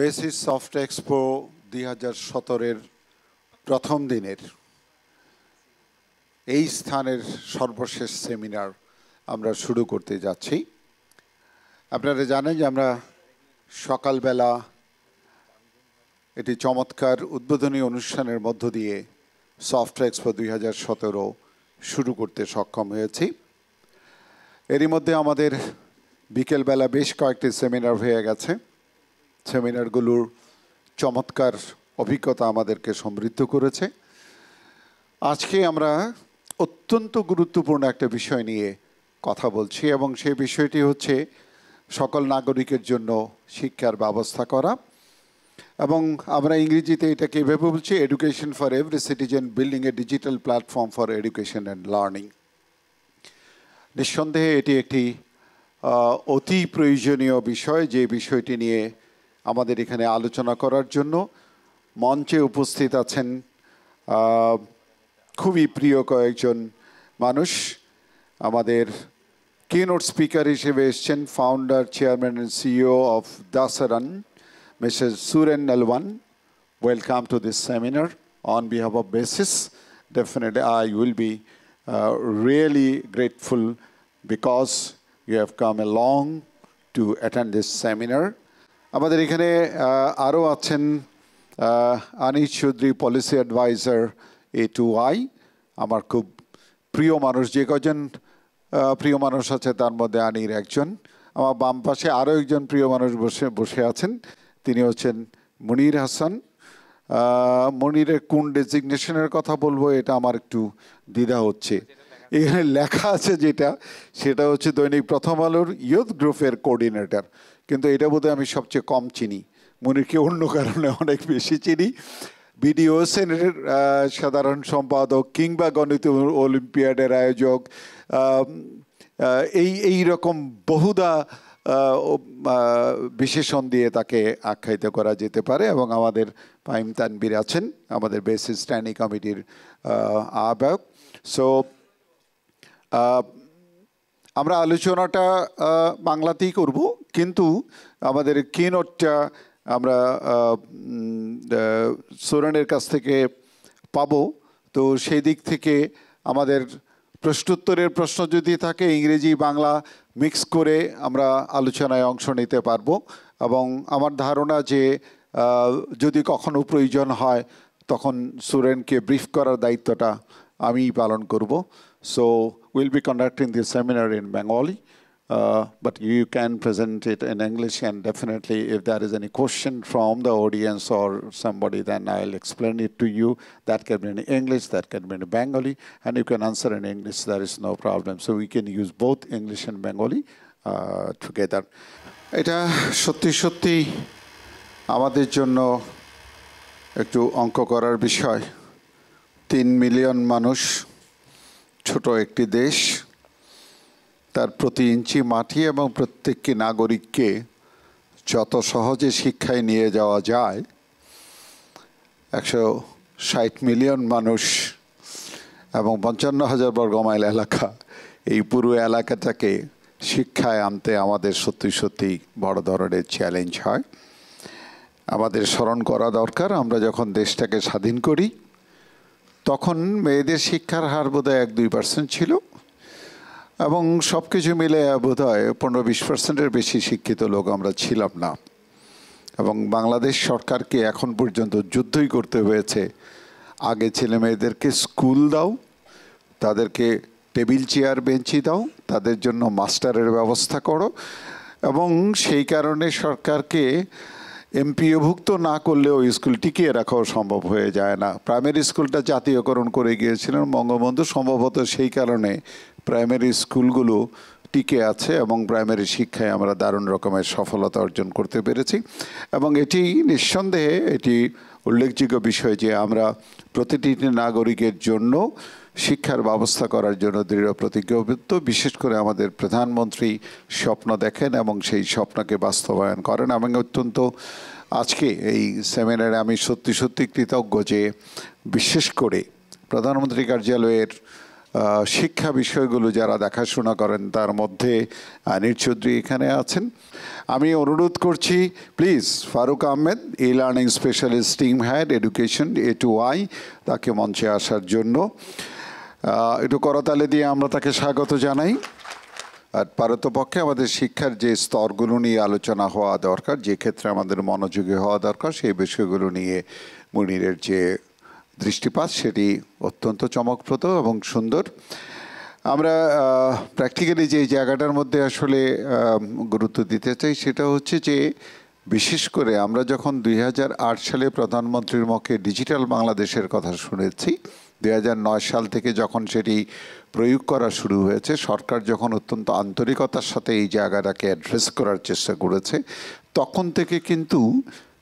Basis soft expo দুই হাজার সতেরোর প্রথম দিনের এই স্থানের সর্বশেষ সেমিনার আমরা শুরু করতে যাচ্ছি। আপনারা জানেন যে আমরা সকালবেলা এটি চমৎকার উদ্বোধনী অনুষ্ঠানের মধ্য দিয়ে সফট এক্সপো দুই হাজার সতেরো শুরু করতে সক্ষম হয়েছি। এরই মধ্যে আমাদের বিকেলবেলা বেশ কয়েকটি সেমিনার হয়ে গেছে। সেমিনারগুলোর চমৎকার অভিজ্ঞতা আমাদেরকে সমৃদ্ধ করেছে। আজকে আমরা অত্যন্ত গুরুত্বপূর্ণ একটা বিষয় নিয়ে কথা বলছি এবং সেই বিষয়টি হচ্ছে সকল নাগরিকের জন্য শিক্ষার ব্যবস্থা করা এবং আমরা ইংরেজিতে এটাকে এভাবে বলছি education for every citizen building a digital platform for education and learning নিঃসন্দেহে এটি একটি অতি প্রয়োজনীয় বিষয় যে বিষয়টি নিয়ে আমাদের এখানে আলোচনা করার জন্য মঞ্চে উপস্থিত আছেন খুবই প্রিয় কয়েকজন মানুষ আমাদের কিনোট স্পিকার হিসেবে এসছেন founder chairman and CEO of দাসারান Mrs Suren নলওয়ান welcome to this seminar on behalf of BASIS. Definitely, I will be uh, really grateful because you have come along to attend this seminar. আমাদের এখানে আরও আছেন Anis Chowdhury, policy adviser A two I, আমার খুব প্রিয় মানুষ, যে কজন প্রিয় মানুষ আছে তার মধ্যে আনির একজন। আমার বাম পাশে আরও একজন প্রিয় মানুষ বসে বসে আছেন, তিনি হচ্ছেন মনির হাসান। মনিরের কোন ডেজিগনেশনের কথা বলব, এটা আমার একটু দ্বিধা হচ্ছে। এখানে লেখা আছে যেটা, সেটা হচ্ছে দৈনিক প্রথম আলোর ইয়ুথ গ্রুপের কোঅর্ডিনেটর। কিন্তু এটা বোধহয় আমি সবচেয়ে কম চিনি। মনিরকে অন্য কারণে অনেক বেশি চিনি। বিডিও, সেনেটের সাধারণ সম্পাদক কিংবা গণিত অলিম্পিয়াডের আয়োজক এই এই রকম বহুদা বিশেষণ দিয়ে তাকে আখ্যায়িত করা যেতে পারে এবং আমাদের পাইম তানবির আছেন, আমাদের বেসিস স্ট্যান্ডিং কমিটির আহ্বায়ক। সো আমরা আলোচনাটা বাংলাতেই করব, কিন্তু আমাদের কিনোটটা আমরা সোরেনের কাছ থেকে পাব। তো সেই দিক থেকে আমাদের প্রশ্নোত্তরের প্রশ্ন যদি থাকে, ইংরেজি, বাংলা মিক্স করে আমরা আলোচনায় অংশ নিতে পারব। এবং আমার ধারণা যে যদি কখনো প্রয়োজন হয়, তখন সুরেনকে ব্রিফ করার দায়িত্বটা আমিই পালন করব। So Will be conducting this seminar in Bengali Uh, but you can present it in English and definitely if there is any question from the audience or somebody then I'll explain it to you. That can be in English, that can be in Bengali and you can answer in English, there is no problem. So we can use both English and Bengali uh, together. এটা সত্যি সত্যি আমাদের জন্য একটু অঙ্ক করার বিষয় তিন মিলিয়ন মানুষ ছোট একটি দেশ, তার প্রতি ইঞ্চি মাটি এবং প্রত্যেকটি নাগরিককে যত সহজে শিক্ষায় নিয়ে যাওয়া যায়, একশো ষাট মিলিয়ন মানুষ এবং পঞ্চান্ন হাজার বর্গ মাইল এলাকা, এই পুরো এলাকাটাকে শিক্ষায় আনতে আমাদের সত্যি সত্যি বড় ধরনের চ্যালেঞ্জ হয়। আমাদের স্মরণ করা দরকার, আমরা যখন দেশটাকে স্বাধীন করি তখন মেয়েদের শিক্ষার হার বোধহয় এক দুই পার্সেন্ট ছিল এবং সব কিছু মিলে বোধ হয় পনেরো বিশ পার্সেন্টের বেশি শিক্ষিত লোক আমরা ছিলাম না। এবং বাংলাদেশ সরকারকে এখন পর্যন্ত যুদ্ধই করতে হয়েছে। আগে ছেলে মেয়েদেরকে স্কুল দাও, তাদেরকে টেবিল চেয়ার, বেঞ্চি দাও, তাদের জন্য মাস্টারের ব্যবস্থা করো এবং সেই কারণে সরকারকে এমপিওভুক্ত না করলেও স্কুল টিকিয়ে রাখাও সম্ভব হয়ে যায় না। প্রাইমারি স্কুলটা জাতীয়করণ করে গিয়েছিলেন বঙ্গবন্ধু, সম্ভবত সেই কারণে প্রাইমারি স্কুলগুলো টিকে আছে এবং প্রাইমারি শিক্ষায় আমরা দারুণ রকমের সফলতা অর্জন করতে পেরেছি। এবং এটি নিঃসন্দেহে এটি উল্লেখযোগ্য বিষয় যে আমরা প্রতিটি নাগরিকের জন্য শিক্ষার ব্যবস্থা করার জন্য দৃঢ় প্রতিজ্ঞাবদ্ধ বিশেষ করে আমাদের প্রধানমন্ত্রী স্বপ্ন দেখেন এবং সেই স্বপ্নকে বাস্তবায়ন করেন। এবং অত্যন্ত আজকে এই সেমিনারে আমি সত্যি সত্যি কৃতজ্ঞ যে বিশেষ করে প্রধানমন্ত্রী কার্যালয়ের শিক্ষা বিষয়গুলো যারা দেখাশোনা করেন তার মধ্যে আনির চৌধুরী এখানে আছেন। আমি অনুরোধ করছি, please, Farooq Ahmed e learning specialist team head education, A two I তাকে মঞ্চে আসার জন্য। একটু করতালে দিয়ে আমরা তাকে স্বাগত জানাই। আর পারতপক্ষে আমাদের শিক্ষার যে স্তরগুলো নিয়ে আলোচনা হওয়া দরকার, যে ক্ষেত্রে আমাদের মনোযোগী হওয়া দরকার, সেই বিষয়গুলো নিয়ে মুনিরের যে দৃষ্টিপাত, সেটি অত্যন্ত চমকপ্রদ এবং সুন্দর। আমরা প্র্যাকটিক্যালি যে জায়গাটার মধ্যে আসলে গুরুত্ব দিতে চাই, সেটা হচ্ছে যে, বিশেষ করে আমরা যখন দুই হাজার আট সালে প্রধানমন্ত্রীর মুখে ডিজিটাল বাংলাদেশের কথা শুনেছি দু হাজার নয় সাল থেকে যখন সেটি প্রয়োগ করা শুরু হয়েছে, সরকার যখন অত্যন্ত আন্তরিকতার সাথে এই জায়গাটাকে অ্যাড্রেস করার চেষ্টা করেছে, তখন থেকে কিন্তু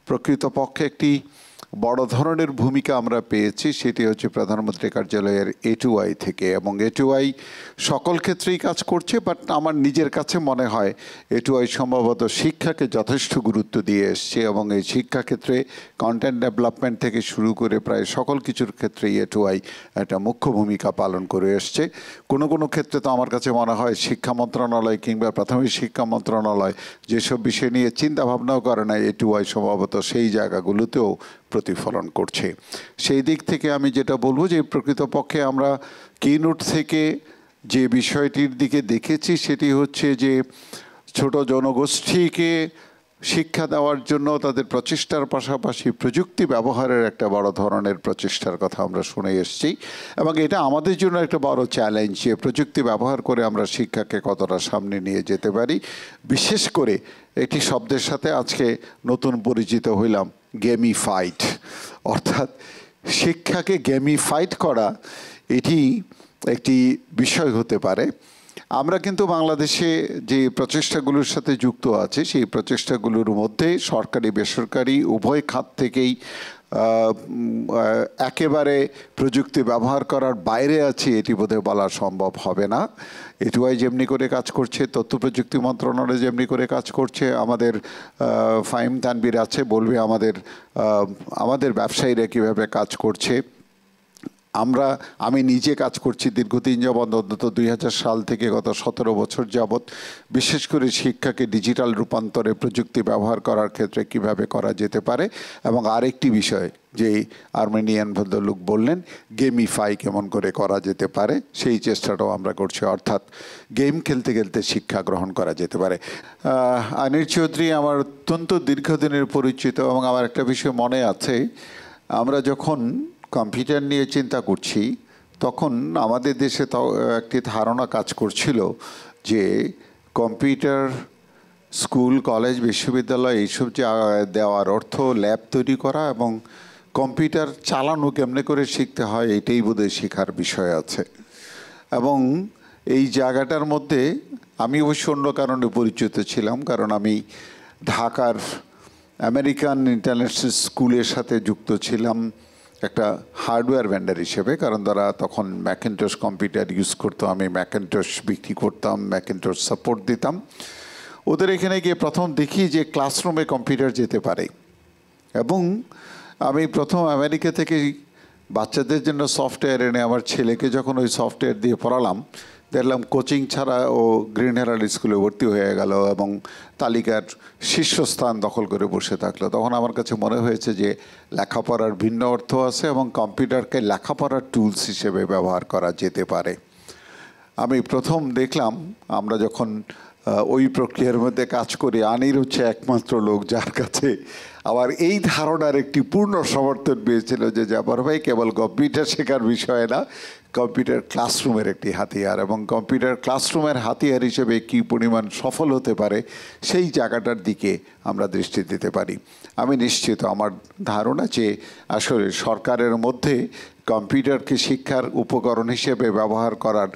প্রকৃতপক্ষে একটি বড় ধরনের ভূমিকা আমরা পেয়েছি, সেটি হচ্ছে প্রধানমন্ত্রী কার্যালয়ের এটুআই থেকে। এবং এটুআই সকল ক্ষেত্রেই কাজ করছে বাট আমার নিজের কাছে মনে হয় এটুআই সম্ভবত শিক্ষাকে যথেষ্ট গুরুত্ব দিয়ে এসছে এবং এই শিক্ষাক্ষেত্রে কন্টেন্ট ডেভেলপমেন্ট থেকে শুরু করে প্রায় সকল কিছুর ক্ষেত্রেই এটুআই একটা মুখ্য ভূমিকা পালন করে এসছে। কোনো কোনো ক্ষেত্রে তো আমার কাছে মনে হয় শিক্ষা মন্ত্রণালয় কিংবা প্রাথমিক শিক্ষা মন্ত্রণালয় যেসব বিষয় নিয়ে চিন্তা ভাবনাও করে না এটুআই সম্ভবত সেই জায়গাগুলোতেও প্রতিফলন করছে। সেই দিক থেকে আমি যেটা বলব যে, প্রকৃতপক্ষে আমরা কিনোট থেকে যে বিষয়টির দিকে দেখেছি, সেটি হচ্ছে যে, ছোট জনগোষ্ঠীকে শিক্ষা দেওয়ার জন্য তাদের প্রচেষ্টার পাশাপাশি প্রযুক্তি ব্যবহারের একটা বড় ধরনের প্রচেষ্টার কথা আমরা শুনে এসেছি। এবং এটা আমাদের জন্য একটা বড় চ্যালেঞ্জ যে, প্রযুক্তি ব্যবহার করে আমরা শিক্ষাকে কতটা সামনে নিয়ে যেতে পারি। বিশেষ করে একটি শব্দের সাথে আজকে নতুন পরিচিত হইলাম। গেমিফাইড অর্থাৎ শিক্ষাকে গেমিফাইড করা এটি একটি বিষয় হতে পারে। আমরা কিন্তু বাংলাদেশে যে প্রচেষ্টাগুলোর সাথে যুক্ত আছে, সেই প্রচেষ্টাগুলোর মধ্যে সরকারি, বেসরকারি, উভয় খাত থেকেই একেবারে প্রযুক্তি ব্যবহার করার বাইরে আছি, এটি বোধহয় বলা সম্ভব হবে না। এটুআই যেমনি করে কাজ করছে, তথ্য প্রযুক্তি মন্ত্রণালয় যেমনি করে কাজ করছে, আমাদের ফাইম তানবির আছে, বলবে আমাদের আমাদের ব্যবসায়ীরা কীভাবে কাজ করছে। আমরা, আমি নিজে কাজ করছি দীর্ঘদিন যাবৎ, অন্তত দুই হাজার সাল থেকে গত সতেরো বছর যাবৎ। বিশেষ করে শিক্ষাকে ডিজিটাল রূপান্তরে প্রযুক্তি ব্যবহার করার ক্ষেত্রে কীভাবে করা যেতে পারে এবং আরেকটি বিষয় যে আর্মেনিয়ান ভদ্রলোক বললেন গেমিফাই কেমন করে করা যেতে পারে, সেই চেষ্টাটাও আমরা করছি। অর্থাৎ গেম খেলতে খেলতে শিক্ষা গ্রহণ করা যেতে পারে। আনির চৌধুরী আমার অত্যন্ত দীর্ঘদিনের পরিচিত এবং আমার একটা বিষয় মনে আছে। আমরা যখন কম্পিউটার নিয়ে চিন্তা করছি, তখন আমাদের দেশে একটি ধারণা কাজ করছিল যে কম্পিউটার স্কুল কলেজ বিশ্ববিদ্যালয় এইসব যে দেওয়ার অর্থ ল্যাব তৈরি করা এবং কম্পিউটার চালানো কেমনে করে শিখতে হয় এটাই বোধহয় শেখার বিষয় আছে। এবং এই জায়গাটার মধ্যে আমি অবশ্য অন্য কারণে পরিচিত ছিলাম, কারণ আমি ঢাকার আমেরিকান ইন্টারন্যাশনাল স্কুলের সাথে যুক্ত ছিলাম। একটা হার্ডওয়্যার ভেন্ডার হিসেবে, কারণ তারা তখন ম্যাকেন্টস কম্পিউটার ইউজ করতো আমি ম্যাকেন্টস বিক্রি করতাম ম্যাকেন্টস সাপোর্ট দিতাম। ওদের এখানে গিয়ে প্রথম দেখি যে ক্লাসরুমে কম্পিউটার যেতে পারে। এবং আমি প্রথম আমেরিকা থেকে বাচ্চাদের জন্য সফটওয়্যার এনে আমার ছেলেকে যখন ওই সফটওয়্যার দিয়ে পড়ালাম, দেখলাম কোচিং ছাড়া ও গ্রিন হেরাল্ড স্কুলে ভর্তি হয়ে গেল এবং তালিকার শীর্ষস্থান দখল করে বসে থাকল। তখন আমার কাছে মনে হয়েছে যে লেখাপড়ার ভিন্ন অর্থ আছে এবং কম্পিউটারকে লেখাপড়ার টুলস হিসেবে ব্যবহার করা যেতে পারে। আমি প্রথম দেখলাম, আমরা যখন ওই প্রক্রিয়ার মধ্যে কাজ করি, আনির হচ্ছে একমাত্র লোক যার কাছে আবার এই ধারণার একটি পূর্ণ সমর্থন পেয়েছিল যে জাফর ভাই কেবল কম্পিউটার শেখার বিষয় না, কম্পিউটার ক্লাসরুমের একটি হাতিয়ার এবং কম্পিউটার ক্লাসরুমের হাতিয়ার হিসেবে কী পরিমাণ সফল হতে পারে সেই জায়গাটার দিকে আমরা দৃষ্টি দিতে পারি। আমি নিশ্চিত আমার ধারণা যে আসলে সরকারের মধ্যে কম্পিউটারকে শিক্ষার উপকরণ হিসেবে ব্যবহার করার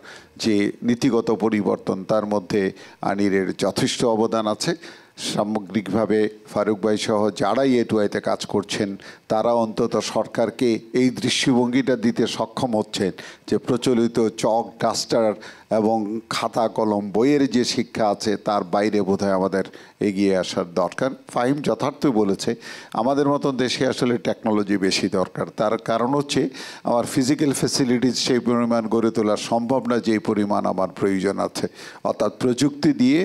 যে নীতিগত পরিবর্তন, তার মধ্যে আনিরের যথেষ্ট অবদান আছে। সামগ্রিকভাবে ফারুক ভাই সহ যারাই এটুআইতে কাজ করছেন, তারা অন্তত সরকারকে এই দৃষ্টিভঙ্গিটা দিতে সক্ষম হচ্ছেন যে প্রচলিত চক ডাস্টার এবং খাতা কলম বইয়ের যে শিক্ষা আছে তার বাইরে বোধহয় আমাদের এগিয়ে আসার দরকার। ফাইম যথার্থ বলেছে, আমাদের মতন দেশে আসলে টেকনোলজি বেশি দরকার। তার কারণ হচ্ছে, আমার ফিজিক্যাল ফ্যাসিলিটিস সেই পরিমাণ গড়ে তোলা সম্ভব না যে পরিমাণ আমার প্রয়োজন আছে। অর্থাৎ প্রযুক্তি দিয়ে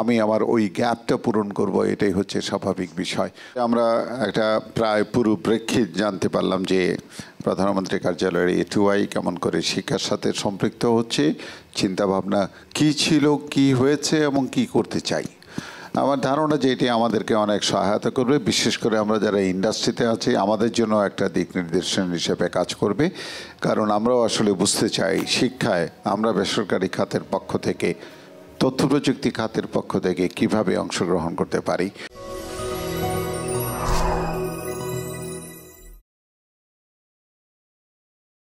আমি আমার ওই গ্যাপটা পূরণ করব, এটাই হচ্ছে স্বাভাবিক বিষয়। আমরা একটা প্রায় পুরো প্রেক্ষিত জানতে পারলাম যে প্রধানমন্ত্রী কার্যালয়ের এটুআই কেমন করে শিক্ষার সাথে সম্পৃক্ত হচ্ছে, চিন্তাভাবনা কি ছিল, কি হয়েছে এবং কি করতে চাই? আমার ধারণা যে এটি আমাদেরকে অনেক সহায়তা করবে, বিশেষ করে আমরা যারা ইন্ডাস্ট্রিতে আছি, আমাদের জন্য একটা দিক নির্দেশন হিসেবে কাজ করবে। কারণ আমরাও আসলে বুঝতে চাই, শিক্ষায় আমরা বেসরকারি খাতের পক্ষ থেকে তথ্য প্রযুক্তি খাতের পক্ষ থেকে কীভাবে অংশগ্রহণ করতে পারি।